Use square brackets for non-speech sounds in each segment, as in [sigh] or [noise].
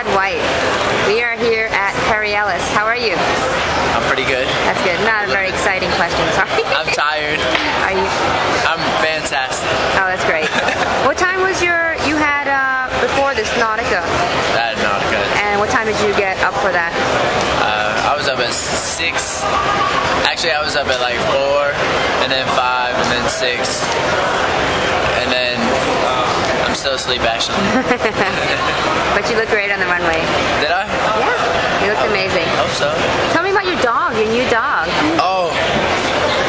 Chad White. We are here at Perry Ellis. How are you? I'm pretty good. That's good. Not a very exciting question. Sorry. I'm tired. [laughs] Are you? I'm fantastic. Oh, that's great. [laughs] what time was your you had uh, before this Nautica, That good. and what time did you get up for that? Uh, I was up at six. Actually, I was up at like four, and then five, and then six, and then I'm still asleep actually. [laughs] But you look great on the runway. Did I? Yeah, you looked amazing. Hope so. Tell me about your dog, your new dog. Oh,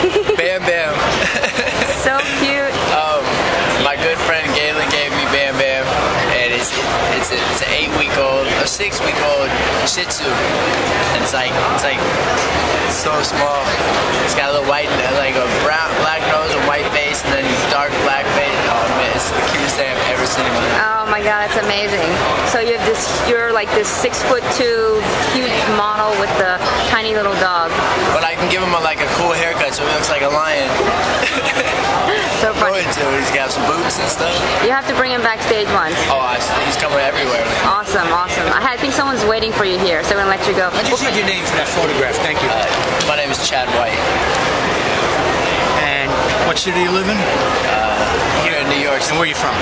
[laughs] Bam Bam. [laughs] So cute. um, my good friend Galen gave me Bam Bam, and it's it's a, it's an eight week old, a six week old Shih Tzu, and it's like it's like it's so small. It's got a little white, like a brown black nose and white face, and then dark black face. Oh man, it's the cutest thing I've ever seen in my life. Oh my god, that's amazing. So you have this, you're like this six foot two huge model with the tiny little dog. But I can give him a, like a cool haircut, so he looks like a lion. [laughs] So Go funny. into it. He's got some boots and stuff. You have to bring him backstage once. Oh, I, he's coming everywhere. Awesome, awesome. I, had- I think someone's waiting for you here, so I'm gonna let you go. I just need your name for that photograph. Thank you. Uh, my name is Chad White. And what city do you live in? Here in New York, And where are you from?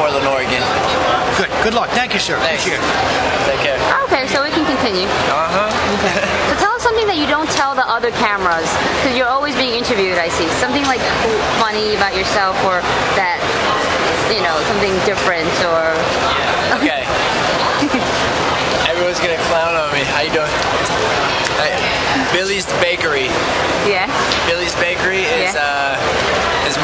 Portland, Oregon. Good. Good luck. Thank you, sir. Thanks. Appreciate it. Take care. Okay, so we can continue. Uh huh. Okay. So tell us something that you don't tell the other cameras, because you're always being interviewed. I see something like funny about yourself, or that you know something different, or Okay. [laughs] Everyone's gonna clown on me. How you doing? Hey, Billy's Bakery. yeah. Billy's Bakery is Yeah. uh is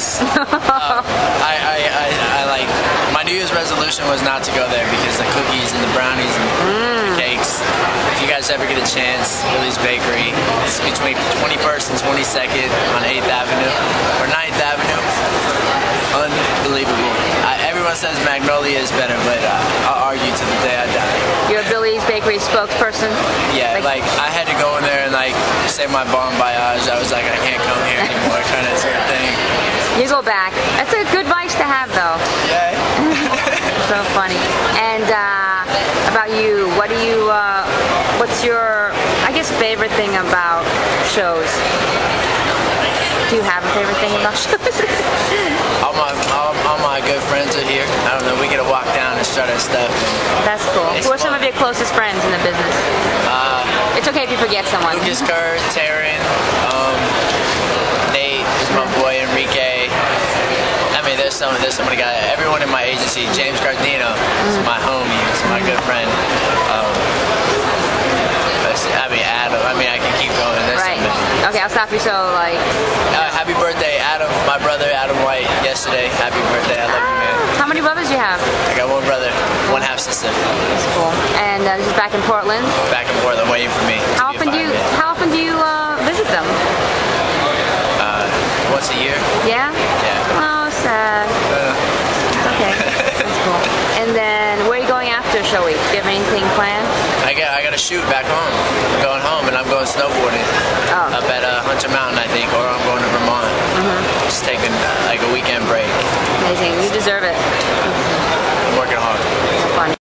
my vice. uh, I, I, I, I like my New Year's resolution was not to go there because the cookies and the brownies and the cakes. If you guys ever get a chance, Billy's Bakery. It's between 21st and 22nd on 8th Avenue or 9th Avenue. Unbelievable. I, everyone says Magnolia is better, but uh, I'll argue to the day I die. You're a Billy's Bakery spokesperson. Yeah, like I had to go in there and like say my bon voyage. I was like, I can't come here anymore, kind of sort of thing. You go back. That's a good vice to have, though. Yeah. [laughs] So funny. And uh, about you, what do you? Uh, what's your? I guess favorite thing about shows. Do you have a favorite thing about shows? [laughs] All my all, all my good friends are here. I don't know. We get to walk down and start our stuff. That's cool. Who are some of your closest friends in the business? Uh, It's okay if you forget someone. Lucas Kerr, Taryn, um, Nate is my boy, Enrique. I mean, there's some there's so many guys. Everyone in my agency, James Cardino is my homie. He's my good friend. Um, I mean, Adam. I mean, I can keep going. There's Right. Okay, I'll stop you. So like, Uh, happy birthday, Adam, my brother, Adam White, yesterday. Happy birthday. I love you, man. how many brothers you have? I got one brother, one half sister. That's cool. And uh, this is back in Portland. Back and forth, waiting for me. How often do you? How often do you uh, visit them? Once a year? Yeah. Oh, sad. Okay, that's cool. And then, where are you going after Show Week? Do you have planned? I got I got to shoot back home. I'm going home and I'm going snowboarding Oh. up at uh, Hunter Mountain.